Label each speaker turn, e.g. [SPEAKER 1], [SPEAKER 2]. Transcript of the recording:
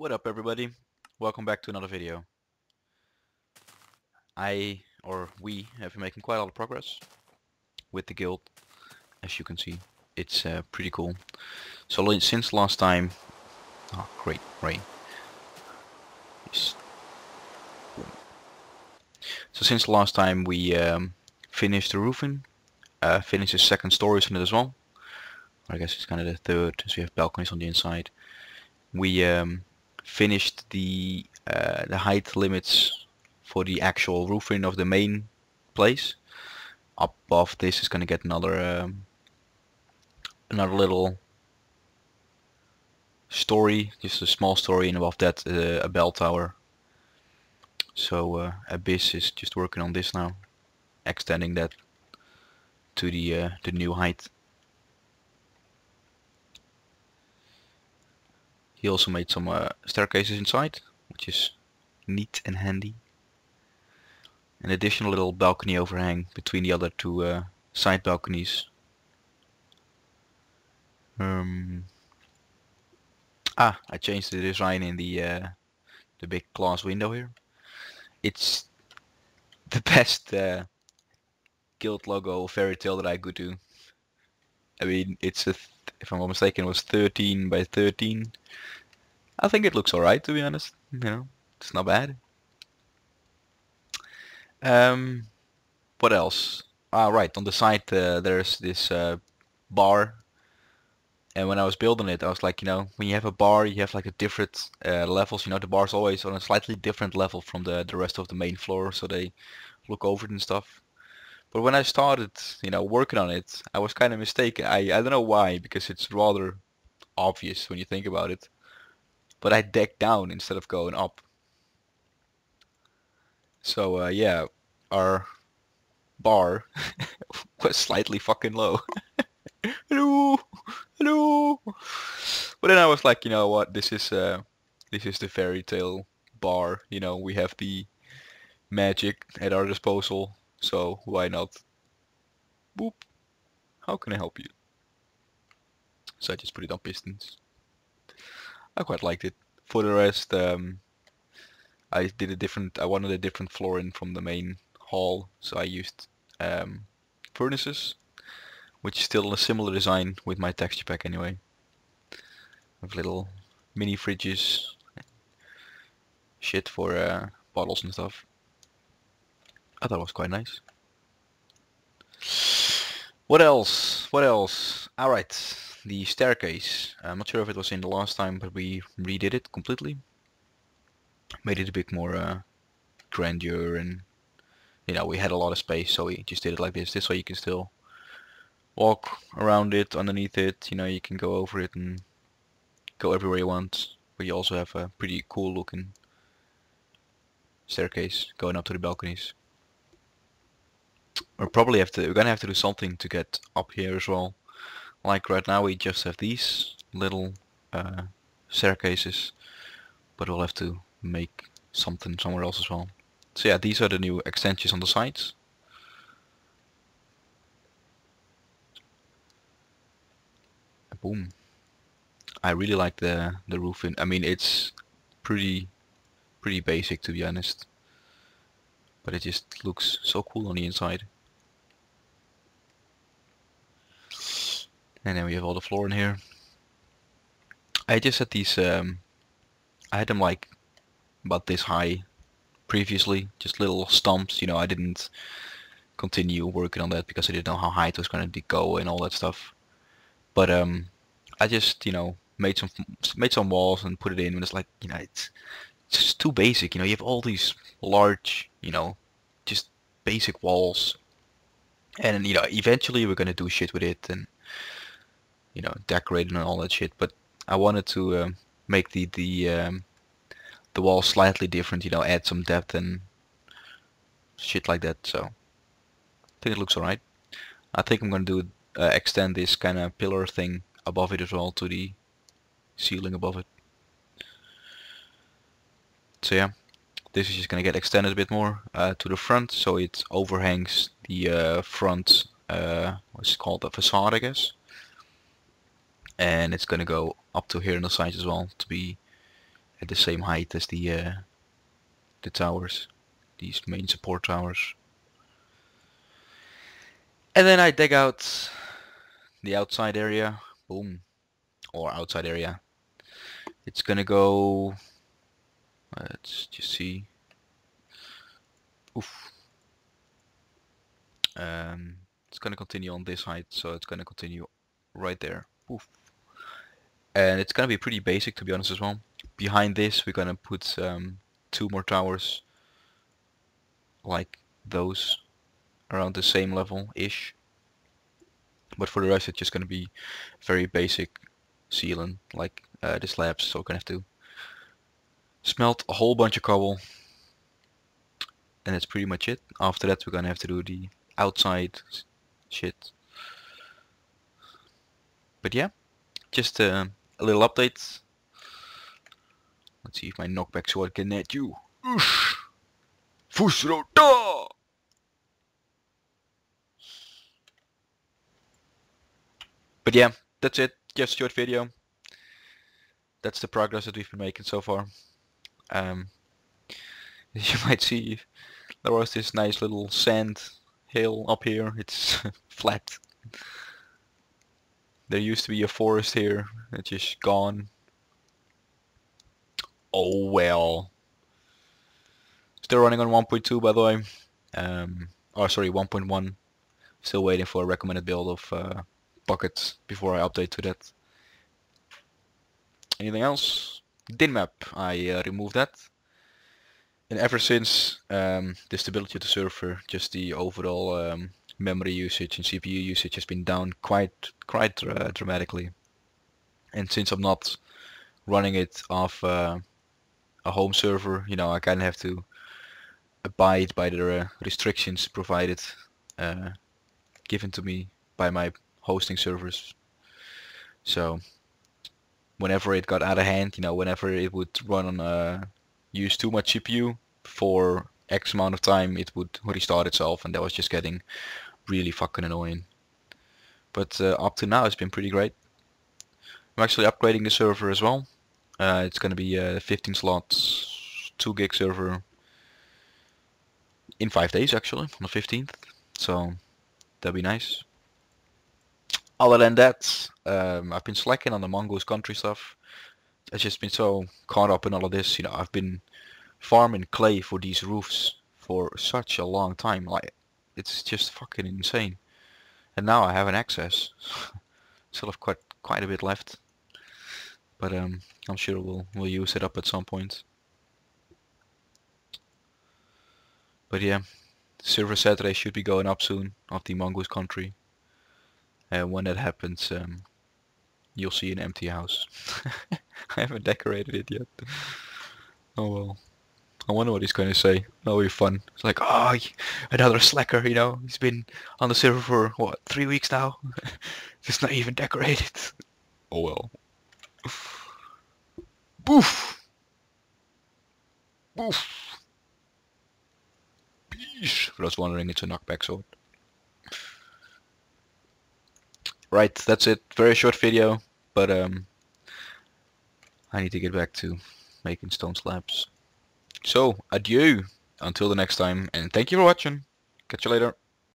[SPEAKER 1] What up everybody? Welcome back to another video. I, or we, have been making quite a lot of progress with the guild. As you can see, it's uh, pretty cool. So since last time... Oh great, rain. Yes. So since last time we um, finished the roofing, uh, finished the second stories on it as well. I guess it's kind of the third, so we have balconies on the inside. We um, finished the uh, the height limits for the actual roofing of the main place. Above this is going to get another um, another little story, just a small story, and above that uh, a bell tower. So uh, Abyss is just working on this now, extending that to the uh, the new height. He also made some uh, staircases inside, which is neat and handy. An additional little balcony overhang between the other two uh, side balconies. Um, ah, I changed the design in the uh, the big glass window here. It's the best uh, guild logo Fairy Tail that I could do. I mean, it's a, if I'm not mistaken, it was 13 by 13. I think it looks alright, to be honest. You know, it's not bad. Um, what else? Ah, right, on the side uh, there's this uh, bar. And when I was building it, I was like, you know, when you have a bar, you have like a different uh, levels. You know, the bar's always on a slightly different level from the, the rest of the main floor, so they look over it and stuff. But when I started, you know, working on it, I was kind of mistaken. I, I don't know why, because it's rather obvious when you think about it. But I decked down instead of going up. So uh, yeah, our bar was slightly fucking low. hello, hello. But then I was like, you know what? This is uh, this is the Fairy Tail bar. You know, we have the magic at our disposal, so why not? Boop. How can I help you? So I just put it on pistons. I quite liked it. For the rest, um, I did a different. I wanted a different flooring from the main hall, so I used um, furnaces, which is still a similar design with my texture pack anyway. With little mini fridges, shit for uh, bottles and stuff. I thought it was quite nice. What else? What else? Alright, the staircase. I'm not sure if it was in the last time, but we redid it completely. Made it a bit more uh, grandeur and, you know, we had a lot of space, so we just did it like this. This way you can still walk around it, underneath it, you know, you can go over it and go everywhere you want. But you also have a pretty cool looking staircase going up to the balconies. We'll probably have to, we're gonna have to do something to get up here as well. Like right now we just have these little uh, staircases, but we'll have to make something somewhere else as well. So yeah, these are the new extensions on the sides. Boom. I really like the the roofing. I mean, it's pretty pretty basic to be honest, but it just looks so cool on the inside. And then we have all the floor in here. I just had these, um, I had them like about this high previously, just little stumps, you know, I didn't continue working on that because I didn't know how high it was going to go and all that stuff. But um, I just, you know, made some made some walls and put it in and it's like, you know, it's, just too basic, you know, you have all these large, you know, just basic walls. And, you know, eventually we're going to do shit with it and you know, decorating and all that shit. But I wanted to um, make the the um, the wall slightly different. You know, add some depth and shit like that. So I think it looks alright. I think I'm gonna do uh, extend this kind of pillar thing above it as well to the ceiling above it. So yeah, this is just gonna get extended a bit more uh, to the front, so it overhangs the uh, front. Uh, what's it called? The facade, I guess and it's gonna go up to here on the sides as well to be at the same height as the uh, the towers, these main support towers. And then I dig out the outside area, boom, or outside area. It's gonna go, let's just see, oof. Um, it's gonna continue on this height, so it's gonna continue right there, oof. And it's gonna be pretty basic to be honest as well. Behind this we're gonna put um, two more towers like those around the same level-ish. But for the rest it's just to be very basic sealing like uh, the so we're to have to smelt a whole bunch of cobble and that's pretty much it. After that we're to have to do the outside shit. But yeah, just uh, a little update. Let's see if my knockback sword can net you. Oosh! But yeah, that's it. Just a short video. That's the progress that we've been making so far. Um, as you might see, there was this nice little sand hill up here. It's flat. There used to be a forest here. It's just gone. Oh well. Still running on 1.2 by the way. Um, oh sorry, 1.1. Still waiting for a recommended build of uh, Bukkit before I update to that. Anything else? Dynmap, I uh, removed that. And ever since, um, the stability of the server, just the overall um, memory usage and CPU usage has been down quite quite uh, dramatically. And since I'm not running it off uh, a home server, you know, I kind of have to abide by the uh, restrictions provided, uh, given to me by my hosting servers. So whenever it got out of hand, you know, whenever it would run on uh, use too much CPU for X amount of time, it would restart itself, and that was just getting really fucking annoying. But uh, up to now, it's been pretty great. I'm actually upgrading the server as well. Uh, it's going to be a 15 slots, 2 gig server in 5 days actually, on the 15th. So that'll be nice. Other than that, um, I've been slacking on the Mongoose country stuff. I've just been so caught up in all of this. You know, I've been farming clay for these roofs for such a long time. Like, it's just fucking insane. And now I have an access. Still have quite quite a bit left. But um, I'm sure we'll we'll use it up at some point. But yeah, Silver Saturday should be going up soon of the Mongoose country. And when that happens, um, you'll see an empty house. I haven't decorated it yet. Oh well. I wonder what he's going to say. That'll be fun. It's like, oh, another slacker, you know. He's been on the server for, what, three weeks now? it's not even decorated. Oh well. Boof! Boof! Beesh! For those wondering, it's a knockback sword. Right, that's it. Very short video, but um, I need to get back to making stone slabs. So, adieu until the next time, and thank you for watching. Catch you later.